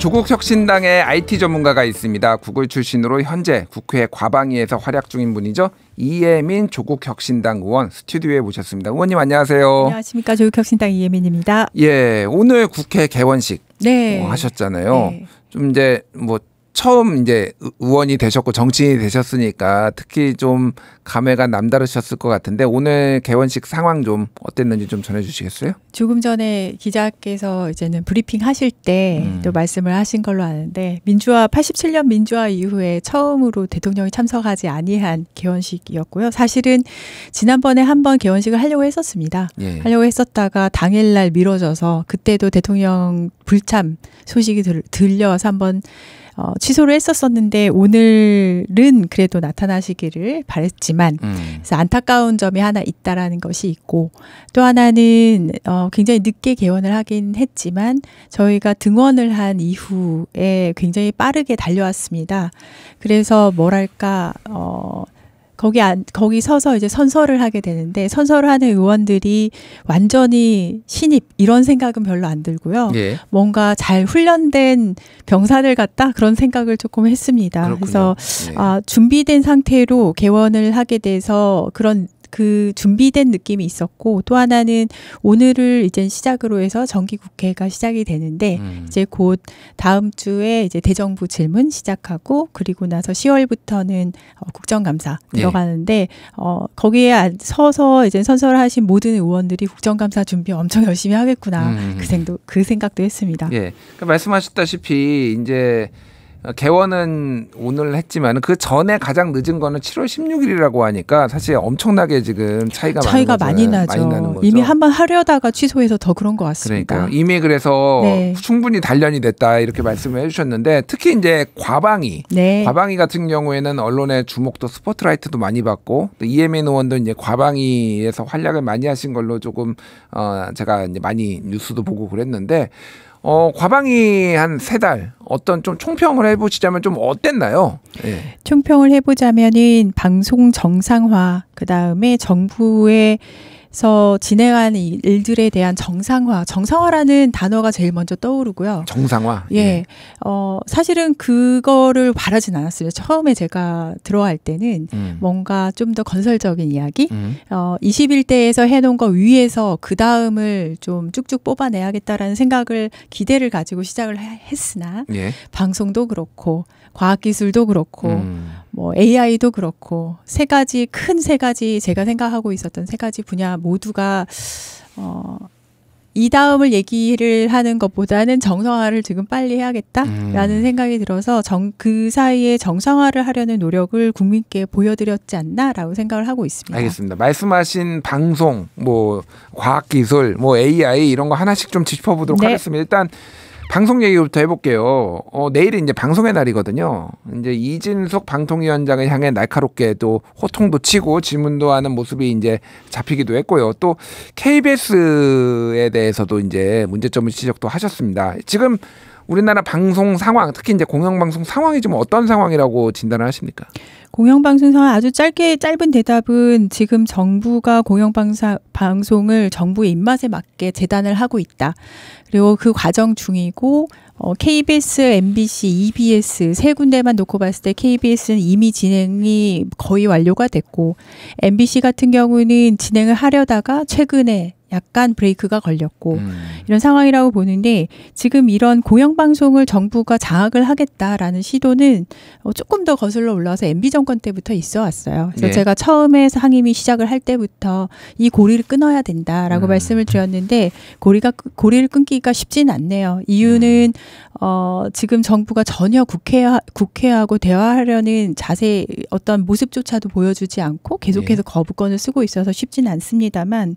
조국 혁신당의 IT 전문가가 있습니다. 구글 출신으로 현재 국회 과방위에서 활약 중인 분이죠. 이예민 조국 혁신당 의원 스튜디오에 모셨습니다. 의원님 안녕하세요. 안녕하십니까 조국 혁신당 이예민입니다. 예, 오늘 국회 개원식 네. 뭐 하셨잖아요. 네. 좀 이제 뭐 처음 이제 의원이 되셨고 정치인이 되셨으니까 특히 좀 감회가 남다르셨을 것 같은데 오늘 개원식 상황 좀 어땠는지 좀 전해주시겠어요? 조금 전에 기자께서 이제는 브리핑 하실 때또 음. 말씀을 하신 걸로 아는데 민주화 87년 민주화 이후에 처음으로 대통령이 참석하지 아니한 개원식이었고요. 사실은 지난번에 한번 개원식을 하려고 했었습니다. 예. 하려고 했었다가 당일날 미뤄져서 그때도 대통령 불참 소식이 들, 들려서 한번 어, 취소를 했었었는데 오늘은 그래도 나타나시기를 바랬지만 음. 그래서 안타까운 점이 하나 있다라는 것이 있고 또 하나는 어, 굉장히 늦게 개원을 하긴 했지만 저희가 등원을 한 이후에 굉장히 빠르게 달려왔습니다. 그래서 뭐랄까 어, 거기 안, 거기 서서 이제 선서를 하게 되는데 선서를 하는 의원들이 완전히 신입 이런 생각은 별로 안 들고요. 예. 뭔가 잘 훈련된 병사들 같다 그런 생각을 조금 했습니다. 그렇군요. 그래서 예. 아, 준비된 상태로 개원을 하게 돼서 그런 그 준비된 느낌이 있었고 또 하나는 오늘을 이제 시작으로 해서 정기 국회가 시작이 되는데 음. 이제 곧 다음 주에 이제 대정부 질문 시작하고 그리고 나서 10월부터는 어, 국정감사 예. 들어가는데 어 거기에 안- 서서 이제 선서를 하신 모든 의원들이 국정감사 준비 엄청 열심히 하겠구나 음. 그 생도 그 생각도 했습니다. 예. 그 말씀하셨다시피 이제 개원은 오늘 했지만 그 전에 가장 늦은 거는 7월 16일이라고 하니까 사실 엄청나게 지금 차이가 차이가 많이 나죠. 많이. 이미 한 번 하려다가 취소해서 더 그런 것 같습니다. 그러니까 이미 그래서 네. 충분히 단련이 됐다 이렇게 말씀을 해주셨는데 특히 이제 과방위 네. 과방위 같은 경우에는 언론의 주목도 스포트라이트도 많이 받고 또 이혜민 의원도 이제 과방위에서 활약을 많이 하신 걸로 조금 어 제가 이제 많이 뉴스도 보고 그랬는데 어 과방위 한세 달 어떤 좀 총평을 해보시자면 좀 어땠나요? 예. 총평을 해보자면은 방송 정상화 그 다음에 정부에 서이 일들에 대한 정상화, 정상화라는 단어가 제일 먼저 떠오르고요. 정상화. 예, 어 사실은 그거를 바라진 않았어요. 처음에 제가 들어갈 때는 음. 뭔가 좀 더 건설적인 이야기, 음. 어 21대에서 해놓은 거 위에서 그 다음을 좀 쭉쭉 뽑아내야겠다라는 생각을 기대를 가지고 시작을 해- 했으나 예. 방송도 그렇고 과학기술도 그렇고 음. 뭐 AI도 그렇고 세 가지 큰 세 가지 제가 생각하고 있었던 세 가지 분야 모두가 어. 이 다음을 얘기를 하는 것보다는 정상화를 지금 빨리 해야겠다라는 음. 생각이 들어서 정, 그 사이에 정상화를 하려는 노력을 국민께 보여드렸지 않나라고 생각을 하고 있습니다. 알겠습니다. 말씀하신 방송, 뭐 과학기술, 뭐 AI 이런 거 하나씩 좀 짚어보도록 네. 하겠습니다. 일단 방송 얘기부터 해볼게요. 어, 내일이 이제 방송의 날이거든요. 이제 이진숙 방통위원장을 향해 날카롭게 또 호통도 치고 질문도 하는 모습이 이제 잡히기도 했고요. 또 KBS에 대해서도 이제 문제점을 지적도 하셨습니다. 지금 우리나라 방송 상황, 특히 이제 공영방송 상황이 좀 어떤 상황이라고 진단을 하십니까? 공영방송 상황 아주 짧게 짧은 대답은 지금 정부가 공영방송 방송을 정부의 입맛에 맞게 재단을 하고 있다. 그리고 그 과정 중이고 어, KBS, MBC, EBS 세 군데만 놓고 봤을 때 KBS는 이미 진행이 거의 완료가 됐고 MBC 같은 경우는 진행을 하려다가 최근에 약간 브레이크가 걸렸고 음. 이런 상황이라고 보는데 지금 이런 공영 방송을 정부가 장악을 하겠다라는 시도는 어, 조금 더 거슬러 올라와서 MB 정권 때부터 있어 왔어요. 그래서 예. 제가 처음에 상임위 시작을 할 때부터 이 고리를 끊어야 된다라고 음. 말씀을 드렸는데 고리가 끄- 고리를 끊기가 쉽지는 않네요. 이유는 어, 지금 정부가 전혀 국회 국회하고 대화하려는 자세 어떤 모습조차도 보여주지 않고 계속해서 거부권을 쓰고 있어서 쉽지는 않습니다만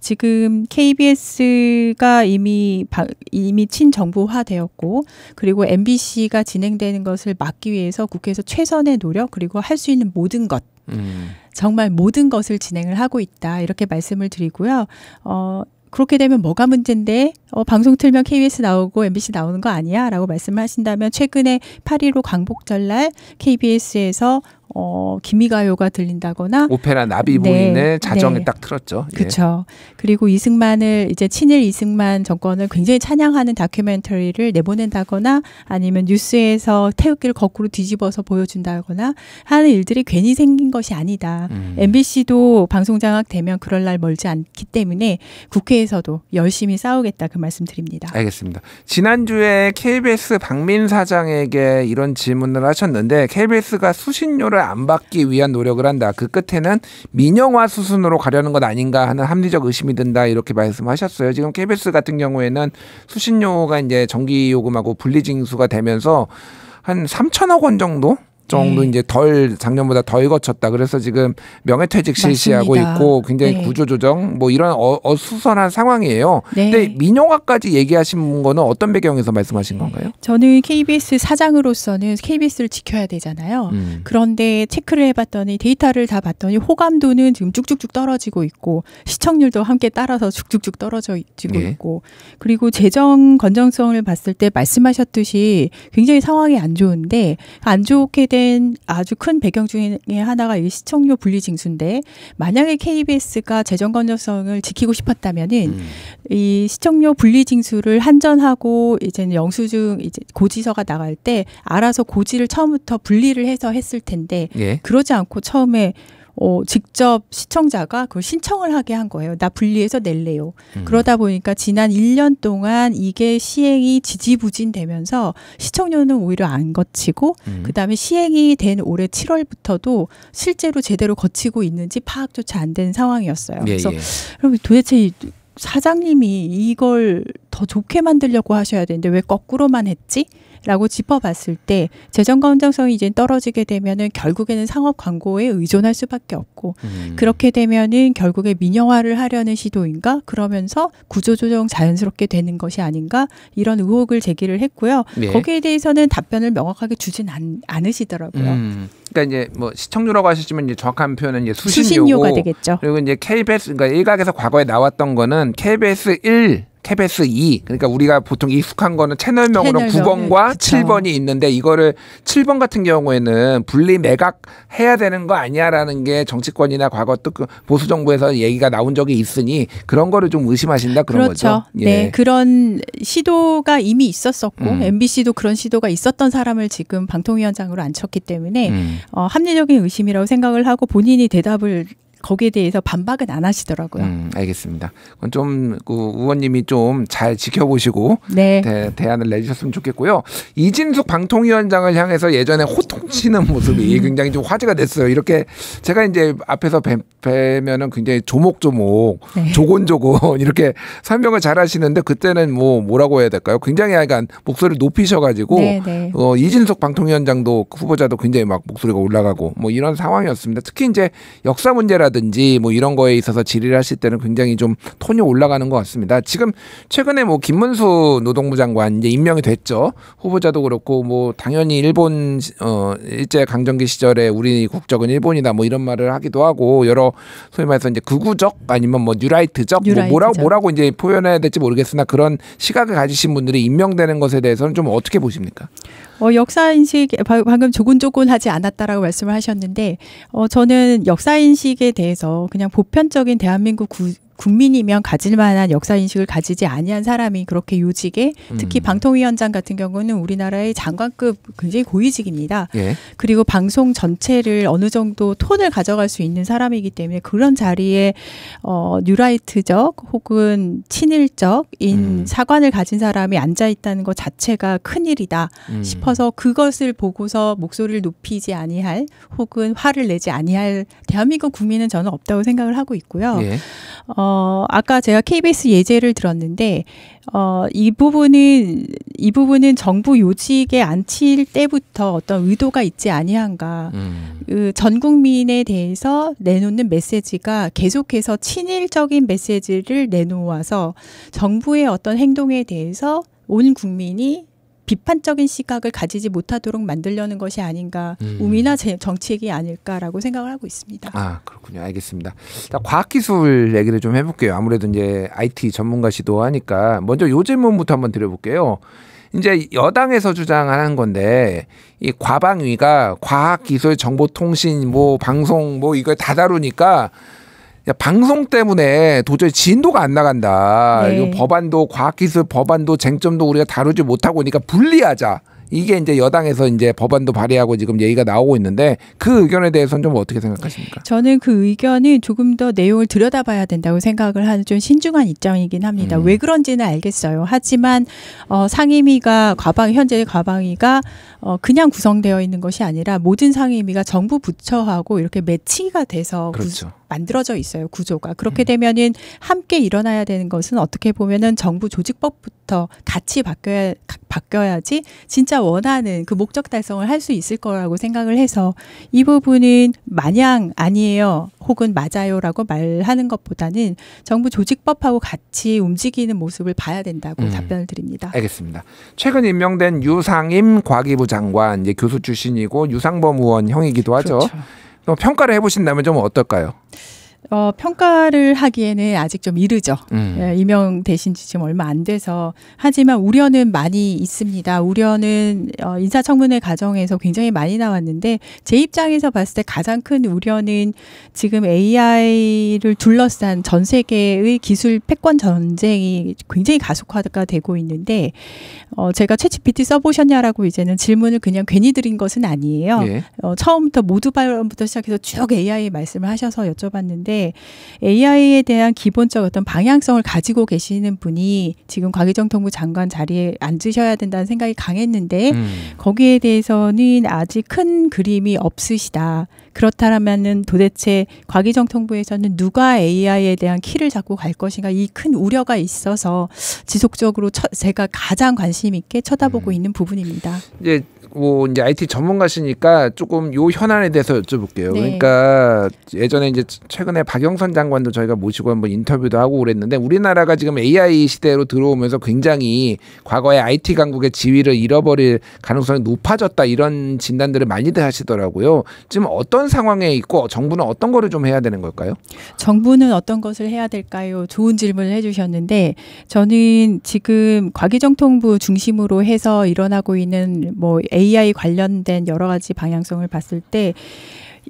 지금 KBS가 이미 바- 이미 친정부화 되었고 그리고 MBC가 진행되는 것을 막기 위해서 국회에서 최선의 노력 그리고 할 수 있는 모든 것 음. 정말 모든 것을 진행을 하고 있다 이렇게 말씀을 드리고요. 어 그렇게 되면 뭐가 문제인데 어, 방송 틀면 KBS 나오고 MBC 나오는 거 아니야? 라고 말씀을 하신다면 최근에 8.15 광복절날 KBS에서 어, 기미가요가 들린다거나 오페라 나비 네, 부인을 자정에 네. 딱 틀었죠. 예. 그렇죠. 그리고 이승만을 이제 친일 이승만 정권을 굉장히 찬양하는 다큐멘터리를 내보낸다거나 아니면 뉴스에서 태극기를 거꾸로 뒤집어서 보여준다거나 하는 일들이 괜히 생긴 것이 아니다. 음. MBC도 방송 장악 되면 그럴 날 멀지 않기 때문에 국회에서도 열심히 싸우겠다 그 말씀드립니다. 알겠습니다. 지난주에 KBS 박민 사장에게 이런 질문을 하셨는데 KBS가 수신료를 안 받기 위한 노력을 한다. 그 끝에는 민영화 수순으로 가려는 것 아닌가 하는 합리적 의심이 든다. 이렇게 말씀하셨어요. 지금 KBS 같은 경우에는 수신료가 이제 전기 요금하고 분리징수가 되면서 한 3천억 원 정도 정도 네. 이제 덜 작년보다 덜 거쳤다. 그래서 지금 명예퇴직 실시하고 맞습니다. 있고 굉장히 네. 구조조정 뭐 이런 어, 어수선한 상황이에요. 네. 근데 민영화까지 얘기하신 거는 어떤 배경에서 말씀하신 건가요? 저는 KBS 사장으로서는 KBS를 지켜야 되잖아요. 음. 그런데 체크를 해봤더니 데이터를 다 봤더니 호감도는 지금 쭉쭉쭉 떨어지고 있고 시청률도 함께 따라서 쭉쭉쭉 떨어지고 예. 있고 그리고 재정 건정성을 봤을 때 말씀하셨듯이 굉장히 상황이 안 좋은데 안 좋게 된 아주 큰 배경 중에 하나가 이 시청료 분리 징수인데 만약에 KBS가 재정 건전성을 지키고 싶었다면은 음. 이 시청료 분리 징수를 한전하고 이제는 영수증 이제 고지서가 나갈 때 알아서 고지를 처음부터 분리를 해서 했을 텐데 예. 그러지 않고 처음에 어, 직접 시청자가 그걸 신청을 하게 한 거예요. 나 분리해서 낼래요. 음. 그러다 보니까 지난 1년 동안 이게 시행이 지지부진되면서 시청료는 오히려 안 거치고 음. 그다음에 시행이 된 올해 7월부터도 실제로 제대로 거치고 있는지 파악조차 안 된 상황이었어요. 예, 그래서 예. 그럼 도대체 이 사장님이 이걸 더 좋게 만들려고 하셔야 되는데 왜 거꾸로만 했지? 라고 짚어봤을 때 재정 건전성이 이제 떨어지게 되면은 결국에는 상업 광고에 의존할 수밖에 없고 음. 그렇게 되면은 결국에 민영화를 하려는 시도인가 그러면서 구조조정 자연스럽게 되는 것이 아닌가 이런 의혹을 제기를 했고요. 예. 거기에 대해서는 답변을 명확하게 주진 않, 않으시더라고요. 음. 그러니까 이제 뭐 시청료라고 하셨지만 이제 정확한 표현은 이제 수신료고 수신료가 되겠죠. 그리고 이제 KBS 그러니까 일각에서 과거에 나왔던 거는 KBS 1 KBS 2 그러니까 우리가 보통 익숙한 거는 채널명으로 채널명을, 9번과 그쵸. 7번이 있는데 이거를 7번 같은 경우에는 분리 매각 해야 되는 거 아니야라는 게 정치권이나 과거 또그 보수 정부에서 얘기가 나온 적이 있으니 그런 거를 좀 의심하신다 그런 그렇죠. 거죠. 예. 네, 그런 시도가 이미 있었었고 음. MBC도 그런 시도가 있었던 사람을 지금 방통위원장으로 앉혔기 때문에 음. 어, 합리적인 의심이라고 생각을 하고 본인이 대답을 거기에 대해서 반박은 안 하시더라고요. 음, 알겠습니다. 그건 좀 그 의원님이 좀 잘 지켜보시고 네. 대, 대안을 내주셨으면 좋겠고요. 이진숙 방통위원장을 향해서 예전에 호통치는 모습이 음. 굉장히 좀 화제가 됐어요. 이렇게 제가 이제 앞에서 뵈, 뵈면은 굉장히 조목조목, 네. 조곤조곤 이렇게 설명을 잘 하시는데 그때는 뭐 뭐라고 해야 될까요? 굉장히 약간 목소리를 높이셔가지고 네, 네. 어, 이진석 방통위원장도 후보자도 굉장히 막 목소리가 올라가고 뭐 이런 상황이었습니다. 특히 이제 역사 문제라 든지 뭐 이런 거에 있어서 질의를 하실 때는 굉장히 좀 톤이 올라가는 것 같습니다. 지금 최근에 뭐 김문수 노동부 장관 이제 임명이 됐죠. 후보자도 그렇고 뭐 당연히 일본 어 일제 강점기 시절에 우리 국적은 일본이다 뭐 이런 말을 하기도 하고 여러 소위 말해서 이제 극우적 아니면 뭐 뉴라이트적 뭐 뭐라고 뉴라이트적. 뭐라고 이제 표현해야 될지 모르겠으나 그런 시각을 가지신 분들이 임명되는 것에 대해서는 좀 어떻게 보십니까? 어, 역사 인식 바- 방금 조곤조곤하지 않았다라고 말씀을 하셨는데 어, 저는 역사 인식에 대해서 그냥 보편적인 대한민국 구, 국민이면 가질 만한 역사 인식을 가지지 아니한 사람이 그렇게 요직에 특히 음. 방통위원장 같은 경우는 우리나라의 장관급 굉장히 고위직입니다. 예. 그리고 방송 전체를 어느 정도 톤을 가져갈 수 있는 사람이기 때문에 그런 자리에 어, 뉴라이트적 혹은 친일적인 음. 사관을 가진 사람이 앉아 있다는 것 자체가 큰 일이다 음. 싶어서 그것을 보고서 목소리를 높이지 아니할 혹은 화를 내지 아니할 대한민국 국민은 저는 없다고 생각을 하고 있고요. 예. 어, 아까 제가 KBS 예제를 들었는데, 어, 이 부분은, 이 부분은 정부 요직에 앉힐 때부터 어떤 의도가 있지 아니한가. 음. 그 전 국민에 대해서 내놓는 메시지가 계속해서 친일적인 메시지를 내놓아서 정부의 어떤 행동에 대해서 온 국민이 비판적인 시각을 가지지 못하도록 만들려는 것이 아닌가 음. 우미나 제- 정책이 아닐까라고 생각을 하고 있습니다. 아 그렇군요. 알겠습니다. 자, 과학기술 얘기를 좀 해볼게요. 아무래도 이제 IT 전문가시도 하니까 먼저 요 질문부터 한번 드려볼게요. 이제 여당에서 주장하는 건데 이 과방위가 과학기술, 정보통신, 뭐 방송 뭐 이걸 다 다루니까 야, 방송 때문에 도저히 진도가 안 나간다. 네. 이거 법안도 과학기술 법안도 쟁점도 우리가 다루지 못하고 니까 분리하자. 이게 이제 여당에서 이제 법안도 발의하고 지금 얘기가 나오고 있는데 그 의견에 대해서는 좀 어떻게 생각하십니까? 저는 그 의견은 조금 더 내용을 들여다봐야 된다고 생각을 하는 좀 신중한 입장이긴 합니다. 음. 왜 그런지는 알겠어요. 하지만 어, 상임위가 과방 현재 과방위가 어, 그냥 구성되어 있는 것이 아니라 모든 상임위가 정부 부처하고 이렇게 매치가 돼서 구- 그렇죠. 만들어져 있어요 구조가 음. 그렇게 되면은 함께 일어나야 되는 것은 어떻게 보면은 정부 조직법부터 같이 바뀌어야 가- 바뀌어야지 진짜 원하는 그 목적 달성을 할 수 있을 거라고 생각을 해서 이 부분은 마냥 아니에요 혹은 맞아요라고 말하는 것보다는 정부 조직법하고 같이 움직이는 모습을 봐야 된다고 음. 답변을 드립니다. 알겠습니다. 최근 임명된 유상임 과기부 장관 이제 교수 출신이고 유상범 의원 형이기도 하죠. 그렇죠. 또 평가를 해보신다면 좀 어떨까요? 어, 평가를 하기에는 아직 좀 이르죠. 음. 예, 임명되신 지 지금 얼마 안 돼서 하지만 우려는 많이 있습니다. 우려는 어, 인사청문회 과정에서 굉장히 많이 나왔는데 제 입장에서 봤을 때 가장 큰 우려는 지금 AI를 둘러싼 전 세계의 기술 패권 전쟁이 굉장히 가속화가 되고 있는데 어, 제가 채찌PT 써보셨냐라고 이제는 질문을 그냥 괜히 드린 것은 아니에요. 예. 어, 처음부터 모두 발언부터 시작해서 쭉 AI 말씀을 하셔서 여쭤봤는데 AI에 대한 기본적 어떤 방향성을 가지고 계시는 분이 지금 과기정통부 장관 자리에 앉으셔야 된다는 생각이 강했는데 음. 거기에 대해서는 아직 큰 그림이 없으시다. 그렇다면은 도대체 과기정통부에서는 누가 AI에 대한 키를 잡고 갈 것인가 이 큰 우려가 있어서 지속적으로 처, 제가 가장 관심 있게 쳐다보고 음. 있는 부분입니다. 이제 뭐 이제 IT 전문가시니까 조금 요 현안에 대해서 여쭤볼게요. 네. 그러니까 예전에 이제 최근에 박영선 장관도 저희가 모시고 한번 인터뷰도 하고 그랬는데 우리나라가 지금 AI 시대로 들어오면서 굉장히 과거의 IT 강국의 지위를 잃어버릴 가능성이 높아졌다 이런 진단들을 많이들 하시더라고요. 지금 어떤 상황에 있고 정부는 어떤 거를 좀 해야 되는 걸까요? 정부는 어떤 것을 해야 될까요? 좋은 질문을 해주셨는데 저는 지금 과기정통부 중심으로 해서 일어나고 있는 뭐 AI 관련된 여러 가지 방향성을 봤을 때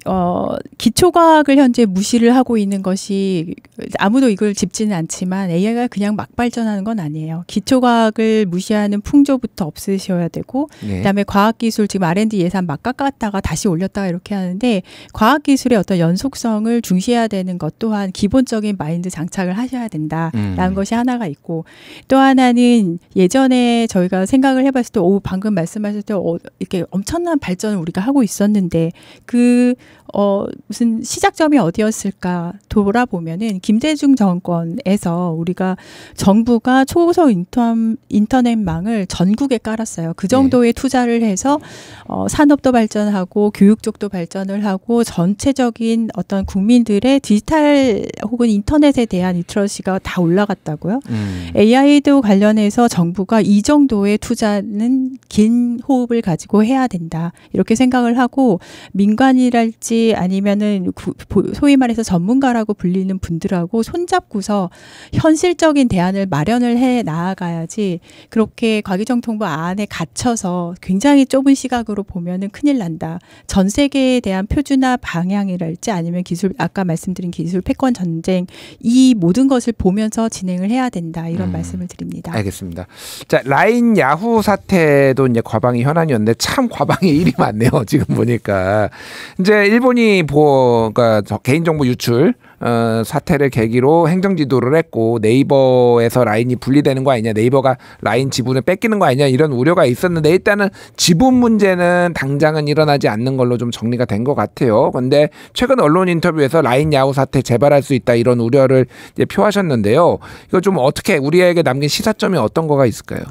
어, 기초과학을 현재 무시를 하고 있는 것이 아무도 이걸 짚지는 않지만 AI가 그냥 막 발전하는 건 아니에요. 기초과학을 무시하는 풍조부터 없으셔야 되고 네. 그다음에 과학기술 지금 R&D 예산 막 깎았다가 다시 올렸다가 이렇게 하는데 과학기술의 어떤 연속성을 중시해야 되는 것 또한 기본적인 마인드 장착을 하셔야 된다라는 음. 것이 하나가 있고 또 하나는 예전에 저희가 생각을 해봤을 때 오 방금 말씀하실 때 어, 이렇게 엄청난 발전을 우리가 하고 있었는데 그 어, 무슨 시작점이 어디였을까 돌아보면은 김대중 정권에서 우리가 정부가 초소 인턴, 인터넷망을 전국에 깔았어요. 그 정도의 투자를 해서 어, 산업도 발전하고 교육 쪽도 발전을 하고 전체적인 어떤 국민들의 디지털 혹은 인터넷에 대한 리트러시가 다 올라갔다고요. 음. AI도 관련해서 정부가 이 정도의 투자는 긴 호흡을 가지고 해야 된다. 이렇게 생각을 하고 민간이랄 지 아니면은 구- 보- 소위 말해서 전문가라고 불리는 분들하고 손잡고서 현실적인 대안을 마련을 해 나아가야지 그렇게 과기정통부 안에 갇혀서 굉장히 좁은 시각으로 보면은 큰일 난다. 전 세계에 대한 표준화 방향이랄지 아니면 기술 아까 말씀드린 기술 패권 전쟁 이 모든 것을 보면서 진행을 해야 된다. 이런 음. 말씀을 드립니다. 알겠습니다. 자 라인 야후 사태도 이제 과방위 현안이었는데 참 과방위 일이 많네요. 지금 보니까 이제 일본이 보 그러니까 저 개인정보 유출 어, 사태를 계기로 행정 지도를 했고 네이버에서 라인이 분리되는 거 아니냐, 네이버가 라인 지분을 뺏기는 거 아니냐 이런 우려가 있었는데 일단은 지분 문제는 당장은 일어나지 않는 걸로 좀 정리가 된 것 같아요. 근데 최근 언론 인터뷰에서 라인 야후 사태 재발할 수 있다 이런 우려를 표하셨는데요. 이거 좀 어떻게 우리에게 남긴 시사점이 어떤 거가 있을까요?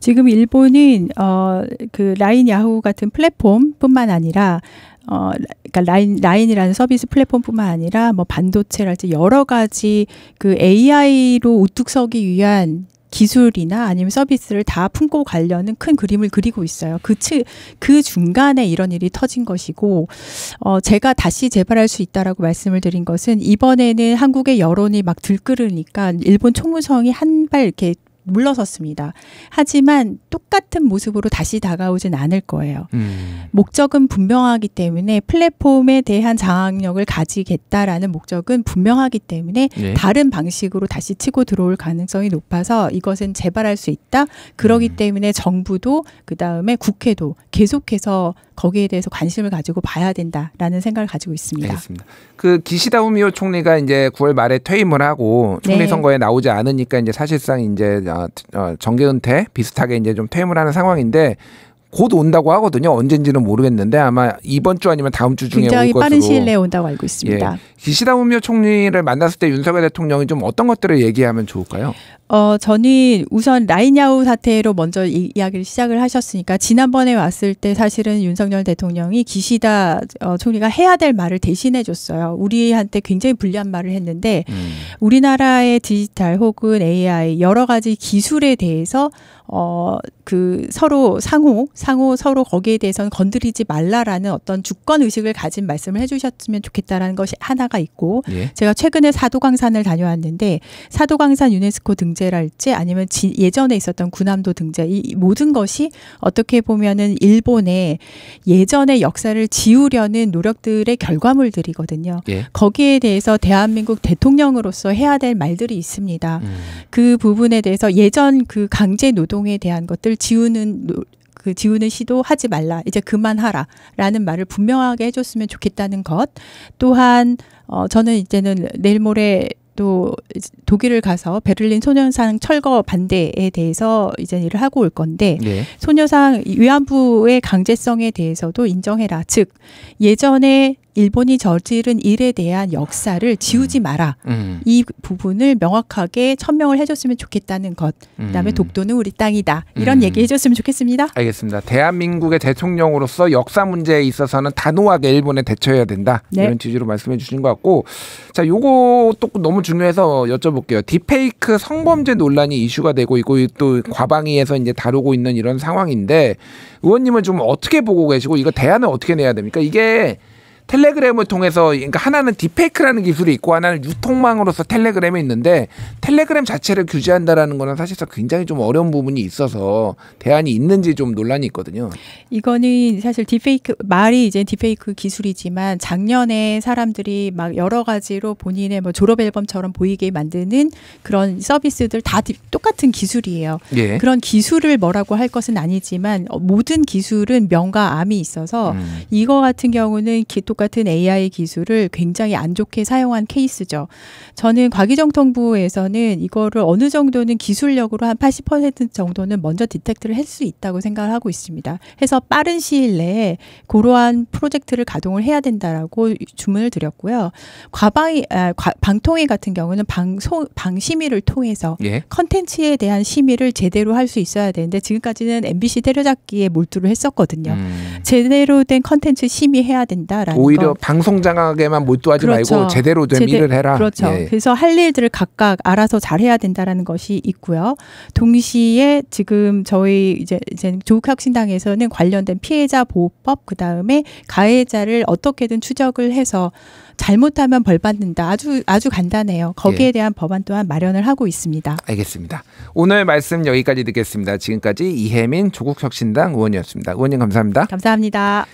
지금 일본은 어 그 라인 야후 같은 플랫폼뿐만 아니라 어 그러니까 라인 라인이라는 서비스 플랫폼뿐만 아니라 뭐 반도체랄지 여러 가지 그 AI로 우뚝 서기 위한 기술이나 아니면 서비스를 다 품고 가려는 큰 그림을 그리고 있어요. 그, 치, 그 중간에 이런 일이 터진 것이고, 어, 제가 다시 재발할 수 있다라고 말씀을 드린 것은 이번에는 한국의 여론이 막 들끓으니까 일본 총무성이 한 발 이렇게 물러섰습니다. 하지만 똑같은 모습으로 다시 다가오진 않을 거예요. 음. 목적은 분명하기 때문에 플랫폼에 대한 장악력을 가지겠다라는 목적은 분명하기 때문에 예. 다른 방식으로 다시 치고 들어올 가능성이 높아서 이것은 재발할 수 있다. 그러기 음. 때문에 정부도 그 다음에 국회도 계속해서 거기에 대해서 관심을 가지고 봐야 된다라는 생각을 가지고 있습니다. 알겠습니다. 그 기시다 후미오 총리가 이제 9월 말에 퇴임을 하고 총리 네. 선거에 나오지 않으니까 이제 사실상 이제 어, 어, 정계 은퇴 비슷하게 이제 좀 퇴임을 하는 상황인데 곧 온다고 하거든요. 언젠지는 모르겠는데 아마 이번 주 아니면 다음 주 중에 굉장히. 빠른 시일 내에 온다고 알고 있습니다. 예. 기시다 후미오 총리를 만났을 때 윤석열 대통령이 좀 어떤 것들을 얘기하면 좋을까요? 어, 저는 우선 라인야후 사태로 먼저 이, 이야기를 시작을 하셨으니까 지난번에 왔을 때 사실은 윤석열 대통령이 기시다 어, 총리가 해야 될 말을 대신해 줬어요. 우리한테 굉장히 불리한 말을 했는데 음. 우리나라의 디지털 혹은 AI 여러 가지 기술에 대해서 어, 그 서로 상호, 상호 서로 거기에 대해서는 건드리지 말라라는 어떤 주권 의식을 가진 말씀을 해주셨으면 좋겠다라는 것이 하나 가 있고 예. 제가 최근에 사도광산을 다녀왔는데 사도광산 유네스코 등재랄지 아니면 지, 예전에 있었던 군함도 등재 이, 이 모든 것이 어떻게 보면은 일본의 예전의 역사를 지우려는 노력들의 결과물들이거든요. 예. 거기에 대해서 대한민국 대통령으로서 해야 될 말들이 있습니다. 음. 그 부분에 대해서 예전 그 강제 노동에 대한 것들 지우는 노- 그 지우는 시도 하지 말라 이제 그만하라라는 말을 분명하게 해줬으면 좋겠다는 것 또한 어 저는 이제는 내일 모레 또 독일을 가서 베를린 소년상 철거 반대에 대해서 이제 일을 하고 올 건데 예. 소녀상 위안부의 강제성에 대해서도 인정해라. 즉 예전에 일본이 저지른 일에 대한 역사를 지우지 마라. 음. 이 부분을 명확하게 천명을 해줬으면 좋겠다는 것. 그다음에 음. 독도는 우리 땅이다. 이런 음. 얘기 해줬으면 좋겠습니다. 알겠습니다. 대한민국의 대통령으로서 역사 문제에 있어서는 단호하게 일본에 대처해야 된다. 네. 이런 취지로 말씀해 주신 것 같고 자, 요거 또 너무 중요해서 여쭤볼게요. 딥페이크 성범죄 논란이 이슈가 되고 있고 또 과방위에서 이제 다루고 있는 이런 상황인데 의원님은 좀 어떻게 보고 계시고 이거 대안을 어떻게 내야 됩니까? 이게 텔레그램을 통해서 그러니까 하나는 딥페이크라는 기술이 있고 하나는 유통망으로서 텔레그램이 있는데 텔레그램 자체를 규제한다라는 거는 사실상 굉장히 좀 어려운 부분이 있어서 대안이 있는지 좀 논란이 있거든요. 이거는 사실 딥페이크 말이 이제 딥페이크 기술이지만 작년에 사람들이 막 여러 가지로 본인의 뭐 졸업 앨범처럼 보이게 만드는 그런 서비스들 다 디- 똑같은 기술이에요. 예. 그런 기술을 뭐라고 할 것은 아니지만 어, 모든 기술은 명과 암이 있어서 음. 이거 같은 경우는 기- 똑같은 AI 기술을 굉장히 안 좋게 사용한 케이스죠. 저는 과기정통부에서는 이거를 어느 정도는 기술력으로 한 80% 정도는 먼저 디텍트를 할 수 있다고 생각을 하고 있습니다. 해서 빠른 시일 내에 그러한 프로젝트를 가동을 해야 된다라고 주문을 드렸고요. 과방위, 아, 과- 방통위 같은 경우는 방송 방심위를 통해서 예. 컨텐츠에 대한 심의를 제대로 할 수 있어야 되는데 지금까지는 MBC 때려잡기에 몰두를 했었거든요. 음. 제대로 된 컨텐츠 심의해야 된다라는 오히려 거. 방송 장악에만 몰두하지 그렇죠. 말고 제대로 된 제대- 일을 해라. 그렇죠. 예. 그래서 할 일들을 각각 알아서 잘 해야 된다라는 것이 있고요. 동시에 지금 저희 이제 이제 조국혁신당에서는 관련된 피해자 보호법 그 다음에 가해자를 어떻게든 추적을 해서 잘못하면 벌 받는다. 아주 아주 간단해요. 거기에 예. 대한 법안 또한 마련을 하고 있습니다. 알겠습니다. 오늘 말씀 여기까지 듣겠습니다. 지금까지 이혜민 조국혁신당 의원이었습니다. 의원님 감사합니다. 감사합니다.